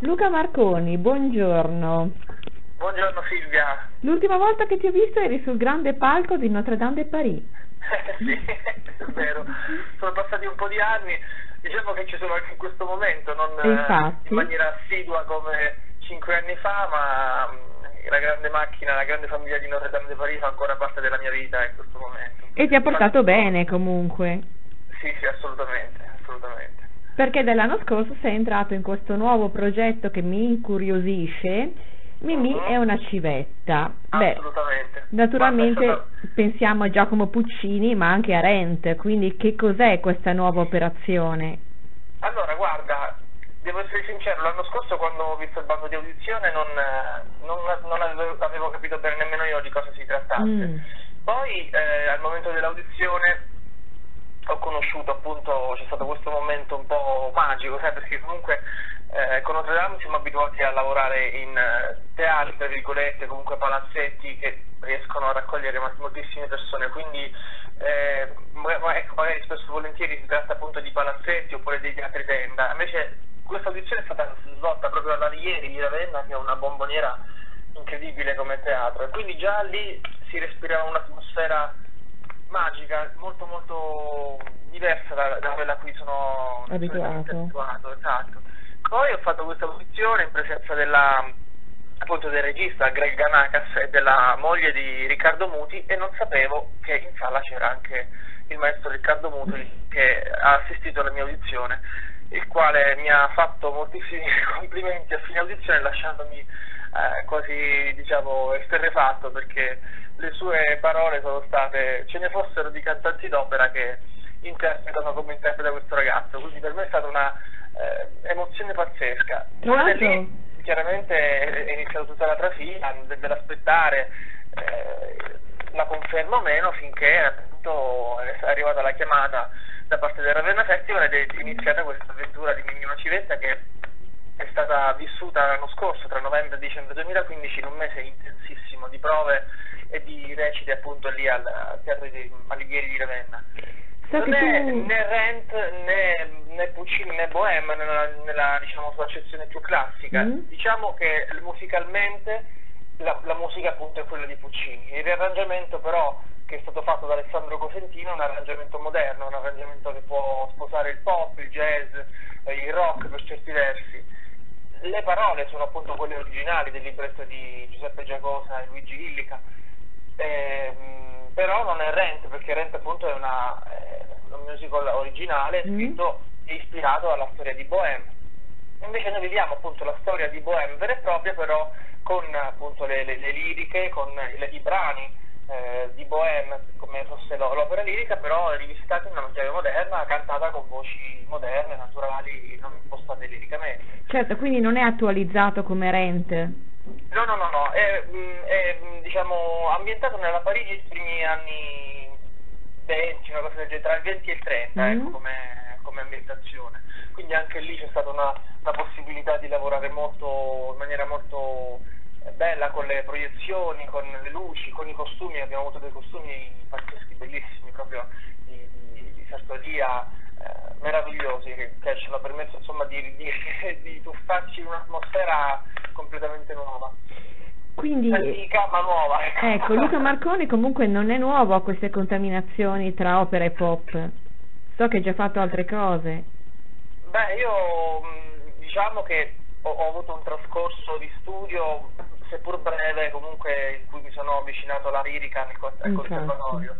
Luca Marconi, buongiorno. Buongiorno Silvia. L'ultima volta che ti ho visto eri sul grande palco di Notre Dame de Paris. sì, è vero. Sono passati un po' di anni. Diciamo che ci sono anche in questo momento, non E infatti? in maniera assidua come cinque anni fa, ma mm, la grande macchina, la grande famiglia di Notre Dame de Paris fa ancora parte della mia vita in questo momento. E ti ha portato bene comunque. Sì, sì, assolutamente, assolutamente. Perché dall'anno scorso sei entrato in questo nuovo progetto che mi incuriosisce. Mimì Mhm. è una civetta. Beh, assolutamente. naturalmente Guarda, stato- pensiamo a Giacomo Puccini, ma anche a Rent. Quindi che cos'è questa nuova operazione? Allora, guarda, devo essere sincero, l'anno scorso quando ho visto il bando di audizione non, non, non avevo, avevo capito bene nemmeno io di cosa si trattasse. Mm. Poi eh, al momento dell'audizione ho conosciuto appunto, c'è stato questo momento un po' magico, sai, perché comunque eh, con Notre Dame siamo abituati a lavorare in eh, teatri, tra virgolette, comunque palazzetti che riescono a raccogliere moltissime persone, quindi eh, ecco, magari spesso e volentieri si tratta appunto di palazzetti oppure dei teatri tenda, invece questa audizione è stata svolta proprio alla Rivieri di Ravenna che è una bomboniera incredibile come teatro e quindi già lì si respirava un'atmosfera magica, molto molto diversa da, da quella a cui sono Abituato. abituato, esatto. Poi ho fatto questa audizione in presenza della appunto del regista Greg Ganakas e della moglie di Riccardo Muti e non sapevo che in sala c'era anche il maestro Riccardo Muti che ha assistito alla mia audizione, il quale mi ha fatto moltissimi complimenti a fine audizione lasciandomi eh, quasi diciamo esterrefatto perché le sue parole sono state ce ne fossero di cantanti d'opera che interpretano come interpreta questo ragazzo, quindi per me è stata una eh, emozione pazzesca. Tra l'altro- chiaramente è iniziata tutta la trafila de- dell'aspettare eh, la conferma o meno finché appunto è arrivata la chiamata da parte del Ravenna Festival ed è iniziata questa avventura di Mimino Civetta che è stata vissuta l'anno scorso tra novembre e dicembre 2015 in un mese intensissimo di prove e di recite appunto lì al, al Teatro di Alighieri di Ravenna. So non è tu... né Rent né, né Puccini né Bohème nella, nella, diciamo, sua accezione più classica. Mm. Diciamo che musicalmente la, la musica appunto è quella di Puccini. Il riarrangiamento però che è stato fatto da Alessandro Cosentino è un arrangiamento moderno, un arrangiamento che può sposare il pop, il jazz, eh, il rock per certi versi. Le parole sono appunto quelle originali del libretto di Giuseppe Giacosa e Luigi Illica. Ehm, però non è Rent perché Rent appunto è una, è un musical originale Mm. scritto e ispirato alla storia di Bohème invece noi viviamo appunto la storia di Bohème vera e propria però con appunto le, le- le liriche con le- i brani eh, di Bohème come fosse lo- l'opera lirica però rivisitata in una maniera moderna cantata con voci moderne naturali non impostate liricamente Certo, quindi non è attualizzato come Rent. No, no, no, no, è, mh, è, mh, diciamo ambientato nella Parigi dei primi anni 20, una cosa del genere, tra il 20 e il 30, Mm. ecco, come, come ambientazione. Quindi anche lì c'è stata una, una possibilità di lavorare molto, in maniera molto eh, bella con le proiezioni, con le luci, con i costumi, abbiamo avuto dei costumi pazzeschi, bellissimi, proprio di, di, di sartoria, eh, meravigliosi che, che ci hanno permesso insomma di, di, di tuffarci in un'atmosfera completamente nuova Quindi, antica ma nuova ecco, Luca Marconi comunque non è nuovo a queste contaminazioni tra opera e pop. So che hai già fatto altre cose. beh io mh, diciamo che ho, ho avuto un trascorso di studio seppur breve comunque in cui mi sono avvicinato alla lirica nel al conservatorio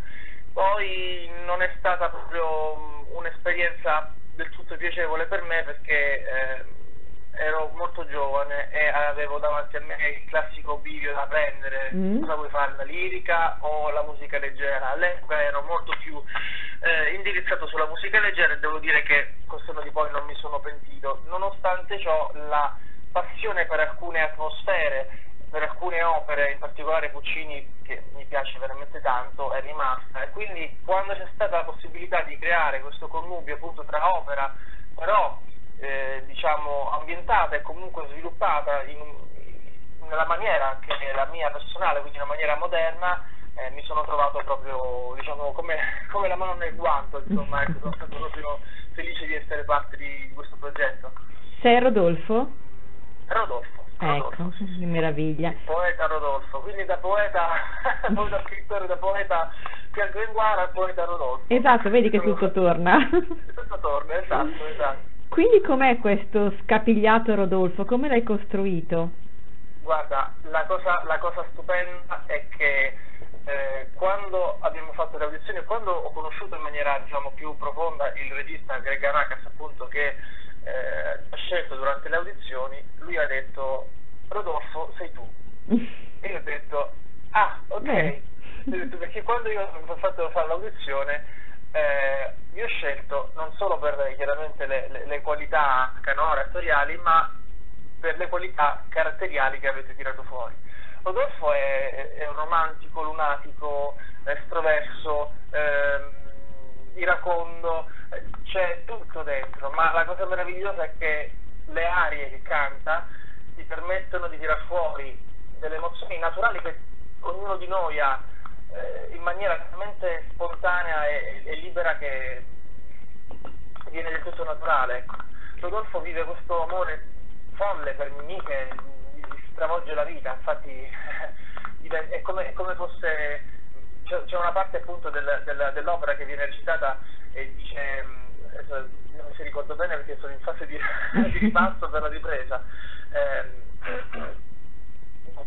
poi non è stata proprio mh, un'esperienza del tutto piacevole per me perché eh, ero molto giovane e avevo davanti a me il classico bivio da prendere Mm. cosa vuoi fare, la lirica o la musica leggera all'epoca ero molto più eh, indirizzato sulla musica leggera e devo dire che col senno di poi non mi sono pentito nonostante ciò la passione per alcune atmosfere per alcune opere, in particolare Puccini, che mi piace veramente tanto, è rimasta. E quindi quando c'è stata la possibilità di creare questo connubio appunto tra opera, però eh, diciamo ambientata e comunque sviluppata in un- nella maniera che è la mia personale, quindi in una maniera moderna, eh, mi sono trovato proprio diciamo come, come la mano nel guanto, insomma, ecco, sono stato proprio felice di essere parte di, di questo progetto. Sei Rodolfo? Rodolfo. Ecco, che meraviglia. Poeta Rodolfo, quindi da poeta, poi da scrittore, da poeta Piango in Guara al poeta Rodolfo. Esatto, vedi che tutto torna. Tutto torna, esatto, esatto. Quindi com'è questo scapigliato Rodolfo? Come l'hai costruito? Guarda, la cosa, la cosa stupenda è che eh, quando abbiamo fatto le audizioni, quando ho conosciuto in maniera diciamo, più profonda il regista Greg Aracas, appunto, che eh, ha scelto durante le audizioni, lui ha detto Rodolfo sei tu. e io ho detto ah ok, detto, perché quando io ho fatto fare l'audizione eh, vi ho scelto non solo per chiaramente le, le, le qualità canore attoriali, ma per le qualità caratteriali che avete tirato fuori. Rodolfo è, è un romantico, lunatico, estroverso, ehm, iracondo, c'è tutto dentro, ma la cosa meravigliosa è che le arie che canta ti permettono di tirar fuori delle emozioni naturali che ognuno di noi ha eh, in maniera talmente spontanea e, e, libera che viene del tutto naturale. Ecco. Rodolfo vive questo amore folle per Mimì che gli stravolge la vita, infatti è come, è come fosse c'è, una parte appunto del, del, dell'opera che viene recitata e dice adesso non mi ricordo bene perché sono in fase di, di ripasso per la ripresa eh,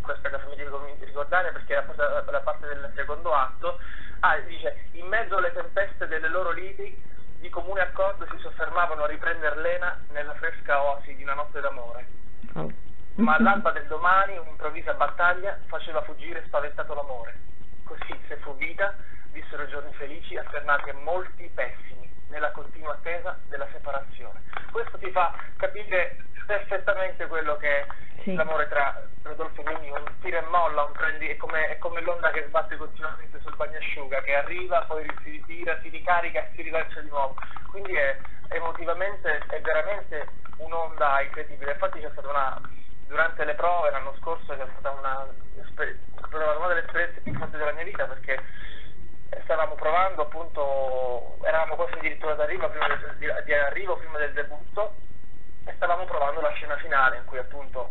questa cosa mi devo ricordare perché è la, la parte del secondo atto ah, dice in mezzo alle tempeste delle loro liti di comune accordo si soffermavano a riprendere Lena nella fresca oasi di una notte d'amore. Oh. ma all'alba del domani un'improvvisa battaglia faceva fuggire spaventato l'amore. Così se fu vita vissero giorni felici alternati a molti pessimi nella continua attesa della separazione. Questo ti fa capire perfettamente quello che è sì. l'amore tra Rodolfo e Mimì, un tira e molla, un prendi, è, come, è come l'onda che sbatte continuamente sul bagnasciuga, che arriva, poi si ritira, si ricarica e si rilancia di nuovo. Quindi è emotivamente, è veramente un'onda incredibile. Infatti c'è stata una, durante le prove l'anno scorso c'è stata una, una delle esperienze più forti della mia vita perché stavamo provando appunto, eravamo quasi addirittura d'arrivo prima del, di, di arrivo prima del debutto e stavamo provando la scena finale in cui appunto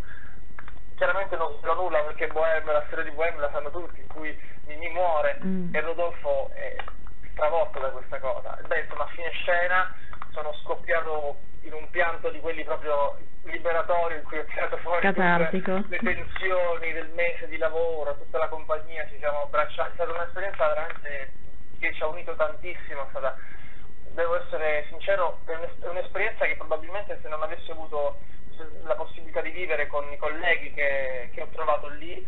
chiaramente non so nulla perché Bohem, la storia di Bohem la sanno tutti, in cui Mimì muore mm. e Rodolfo è stravolto da questa cosa. Beh, insomma, a fine scena sono scoppiato in un pianto di quelli proprio liberatori in cui ho tirato fuori le tensioni del mese di lavoro, tutta la compagnia, ci siamo abbracciati, è stata un'esperienza veramente che ci ha unito tantissimo, è stata, devo essere sincero, è un'esperienza che probabilmente se non avessi avuto la possibilità di vivere con i colleghi che, che ho trovato lì,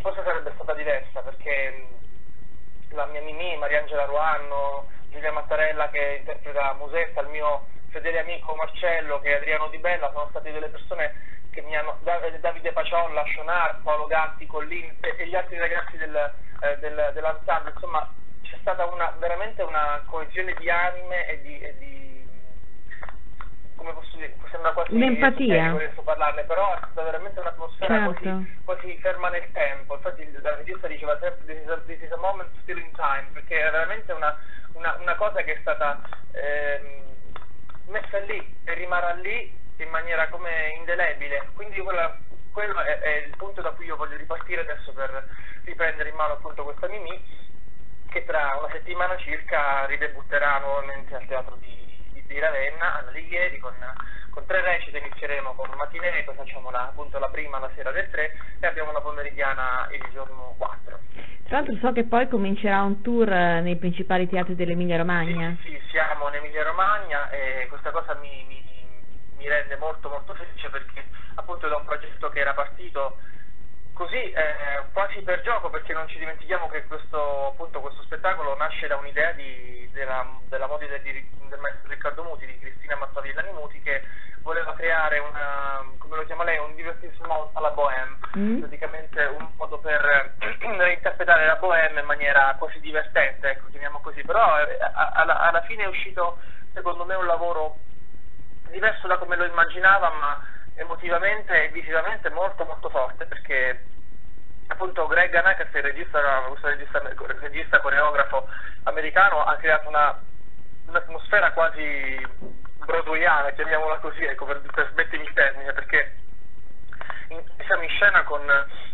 forse sarebbe stata diversa perché la mia Mimì, Mariangela Ruanno, Giulia Mattarella che interpreta Musetta, il mio fedele amico Marcello che è Adriano Di Bella, sono state delle persone che mi hanno, Davide Paciolla, Shonar, Paolo Gatti, Collin e gli altri ragazzi del, eh, del, dell'ensemble, insomma c'è stata una, veramente una coesione di anime e di, e di come posso dire, sembra quasi un'empatia adesso parlarne, però è stata veramente un'atmosfera certo. quasi, quasi, ferma nel tempo. Infatti la regista diceva sempre this is a, this is a moment still in time, perché è veramente una, una, una cosa che è stata eh, messa lì e rimarrà lì in maniera come indelebile. Quindi quella, quello è, è, il punto da cui io voglio ripartire adesso per riprendere in mano appunto questa Mimì che tra una settimana circa ridebutterà nuovamente al teatro di di Ravenna, all'Alighieri, con, con tre recite inizieremo con mattinee, poi facciamo la, appunto la prima la sera del 3 e abbiamo una pomeridiana il giorno 4. Tra l'altro so che poi comincerà un tour eh, nei principali teatri dell'Emilia Romagna. Sì, sì, siamo in Emilia Romagna e questa cosa mi, mi, mi rende molto molto felice perché appunto da un progetto che era partito così eh, quasi per gioco perché non ci dimentichiamo che questo, appunto, questo spettacolo nasce da un'idea di, della, della modalità di, del maestro Riccardo Muti, di Cristina Mazzavillani Muti che voleva creare una, come lo chiama lei, un divertissement alla bohème, mm. praticamente un modo per interpretare la bohème in maniera quasi divertente, ecco, chiamiamo così, però eh, alla, alla fine è uscito secondo me un lavoro diverso da come lo immaginava ma emotivamente e visivamente molto molto forte perché appunto Greg Anacas, il regista, regista, regista coreografo americano, ha creato una, un'atmosfera quasi broadwayana, chiamiamola così, ecco, per, per smettermi il termine, perché scena con,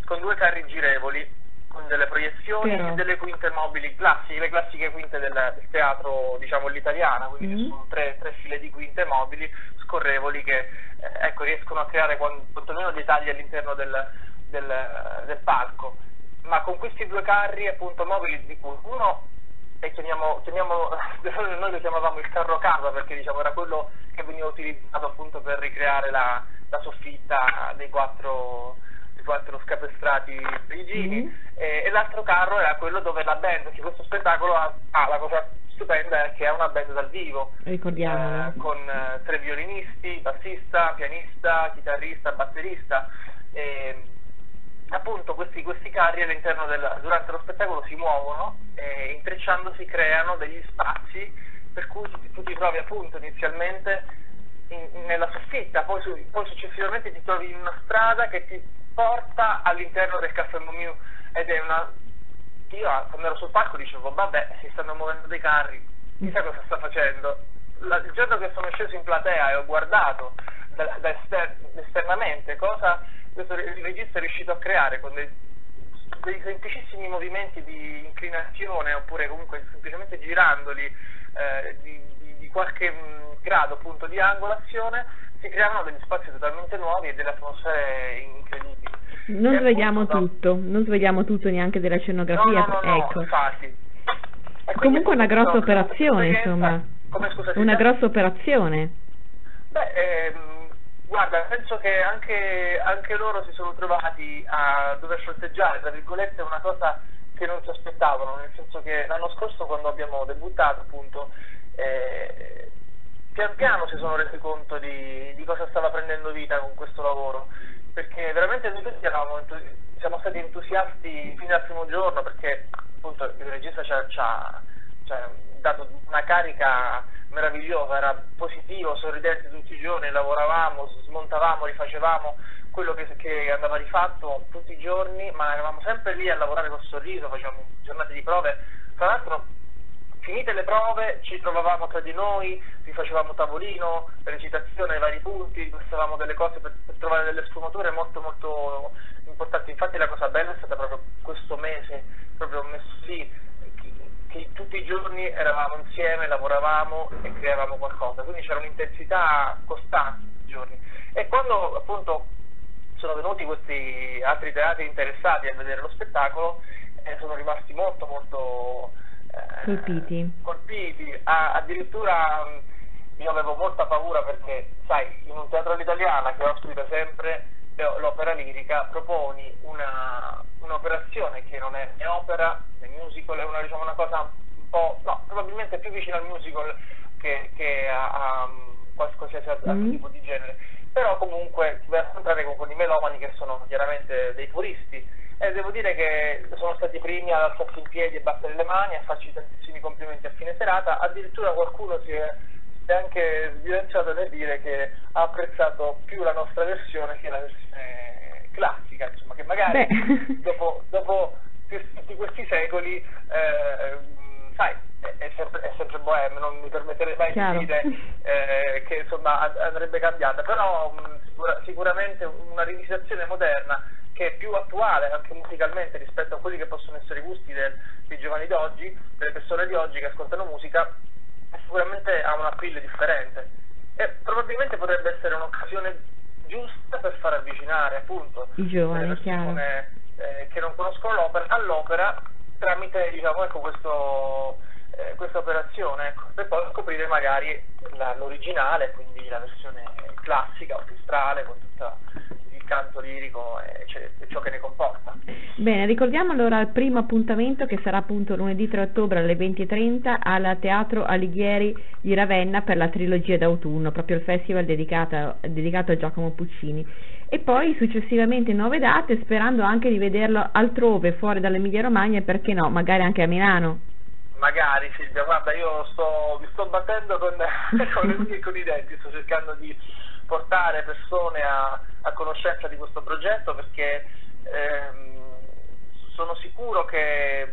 con due carri girevoli con delle proiezioni Però. e delle quinte mobili classiche, le classiche quinte del, del teatro, diciamo, l'italiana, quindi Mm. sono tre, tre file di quinte mobili scorrevoli che eh, ecco, riescono a creare quan- quantomeno dei tagli all'interno del, del, del palco. Ma con questi due carri appunto mobili di cui uno e chiamiamo, chiamiamo noi lo chiamavamo il carro casa perché diciamo era quello che veniva utilizzato appunto per ricreare la, la soffitta dei quattro, quattro scapestrati parigini Mm. e, e l'altro carro era quello dove la band, perché questo spettacolo ha, ha la cosa stupenda è che ha una band dal vivo Ricordiamolo. eh, con eh, tre violinisti, bassista, pianista, chitarrista, batterista e appunto questi, questi carri all'interno del, durante lo spettacolo si muovono e intrecciandosi creano degli spazi per cui tu, tu ti trovi appunto inizialmente in- nella soffitta, poi, su- poi successivamente ti trovi in una strada che ti porta all'interno del caffè Momiu ed è una io quando ero sul palco dicevo vabbè si stanno muovendo dei carri chissà cosa sta facendo. La- il giorno che sono sceso in platea e ho guardato da, da ester- esternamente cosa questo regista è riuscito a creare con dei, dei semplicissimi movimenti di inclinazione oppure comunque semplicemente girandoli eh, di, di- di qualche mh, grado appunto di angolazione si creavano degli spazi totalmente nuovi e delle atmosfere incredibili Non E svegliamo appunto da- tutto, non svegliamo tutto neanche della No, scenografia, no, no, no, ecco. Comunque una grossa operazione, insomma. Come scusa? Una grossa operazione. Beh, ehm, guarda, penso che anche, anche loro si sono trovati a dover fronteggiare, tra virgolette, una cosa che non si aspettavano, nel senso che l'anno scorso quando abbiamo debuttato, appunto, eh, pian piano si sono resi conto di, di cosa stava prendendo vita con questo lavoro, perché veramente noi tutti eravamo siamo stati entusiasti fin dal primo giorno, perché appunto il regista ci ha, ci ha- ci ha dato una carica meravigliosa, era positivo, sorridente tutti i giorni, lavoravamo, smontavamo, rifacevamo quello che, che andava rifatto tutti i giorni, ma eravamo sempre lì a lavorare col sorriso, facevamo giornate di prove, tra l'altro finite le prove ci trovavamo tra di noi, rifacevamo tavolino, recitazione ai vari punti, passavamo delle cose per, per trovare delle sfumature molto molto importanti. Infatti la cosa bella è stata proprio questo mese, proprio messo lì, che, che tutti i giorni eravamo insieme, lavoravamo e creavamo qualcosa, quindi c'era un'intensità costante tutti i giorni. E quando appunto sono venuti questi altri teatri interessati a vedere lo spettacolo, eh, sono rimasti molto molto Colpiti. colpiti. A- addirittura io avevo molta paura perché, sai, in un teatro all'italiana che ospita sempre l'o- l'opera lirica, proponi una, un'operazione che non è né opera né musical, è una, diciamo, una cosa un po', no, probabilmente più vicina al musical che, che a, a qualsiasi altro Mm. tipo di genere. Però comunque ti vai a scontrare con, con i melomani che sono chiaramente dei puristi e devo dire che sono stati i primi ad alzarsi in piedi e battere le mani, a farci tantissimi complimenti a fine serata, addirittura qualcuno si è, si è anche sbilanciato nel dire che ha apprezzato più la nostra versione che la versione classica, insomma, che magari dopo, dopo tutti questi secoli, eh, sai, è, sempre, è sempre bohème, non mi permetterei mai Chiaro. di dire eh, che insomma and- andrebbe cambiata, però mh, sicura- sicuramente una rivisitazione moderna che è più attuale anche musicalmente rispetto a quelli che possono essere i gusti del- dei giovani d'oggi, delle persone di oggi che ascoltano musica, sicuramente ha un appeal differente. E probabilmente potrebbe essere un'occasione giusta per far avvicinare appunto I giovani, persone eh, che non conoscono l'opera all'opera tramite diciamo ecco questo eh, questa operazione ecco, per poi scoprire magari la- l'originale quindi la versione classica orchestrale con tutto il canto lirico e, cioè, e ciò che ne comporta Bene, ricordiamo allora il primo appuntamento che sarà appunto lunedì 3 ottobre alle 20.30 al Teatro Alighieri di Ravenna per la trilogia d'autunno, proprio il festival dedicato, dedicato a Giacomo Puccini. E poi successivamente nuove date, sperando anche di vederlo altrove, fuori dall'Emilia Romagna e perché no, magari anche a Milano. Magari Silvia, guarda, io sto, mi sto battendo con, con le e con i denti, sto cercando di portare persone a, a conoscenza di questo progetto perché ehm, sono sicuro che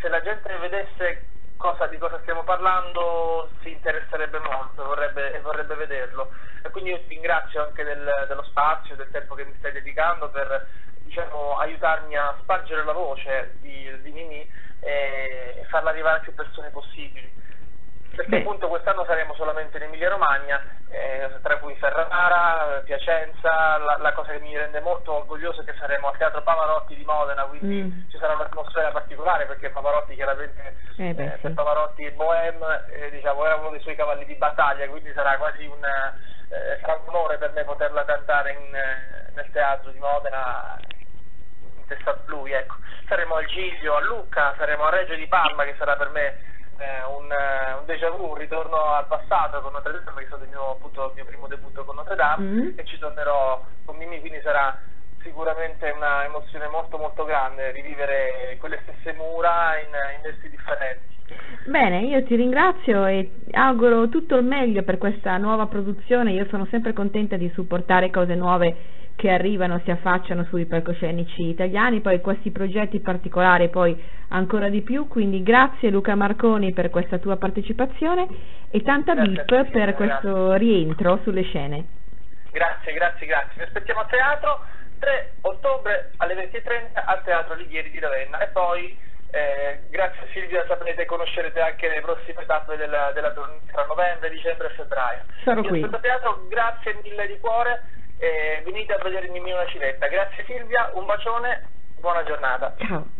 se la gente vedesse cosa, di cosa stiamo parlando si interesserebbe molto vorrebbe, e vorrebbe vederlo. E quindi io ti ringrazio anche del, dello spazio, del tempo che mi stai dedicando per diciamo, aiutarmi a spargere la voce di, di Mimì e farla arrivare a più persone possibili perché Beh. appunto quest'anno saremo solamente in Emilia Romagna, eh, tra cui Ferrara, Piacenza, la, la, cosa che mi rende molto orgoglioso è che saremo al Teatro Pavarotti di Modena, quindi mm. ci sarà un'atmosfera particolare perché Pavarotti chiaramente, eh beh, eh, sì. Pavarotti Bohème eh, diciamo, era uno dei suoi cavalli di battaglia, quindi sarà quasi un, eh, sarà un onore per me poterla cantare in, nel teatro di Modena in testa blu, ecco. Saremo al Giglio, a Lucca, saremo a Reggio di Parma che sarà per me un, eh, un déjà vu, un ritorno al passato con Notre Dame, che è stato il mio, appunto, il mio primo debutto con Notre Dame mm. e ci tornerò con Mimi, quindi sarà sicuramente una emozione molto molto grande rivivere quelle stesse mura in, in versi differenti. Bene, io ti ringrazio e auguro tutto il meglio per questa nuova produzione, io sono sempre contenta di supportare cose nuove che arrivano, si affacciano sui palcoscenici italiani, poi questi progetti particolari poi ancora di più, quindi grazie Luca Marconi per questa tua partecipazione e tanta grazie, bip per questo rientro sulle scene. Grazie, grazie, grazie. Vi aspettiamo a teatro 3 ottobre alle 20.30 al Teatro Lighieri di Ravenna e poi eh, grazie Silvia saprete conoscerete anche le prossime tappe della, della tournée tra novembre, dicembre e febbraio. Sarò qui. Teatro, grazie mille di cuore e venite a vedere Mimì una ciletta. Grazie Silvia, un bacione, buona giornata. Ciao.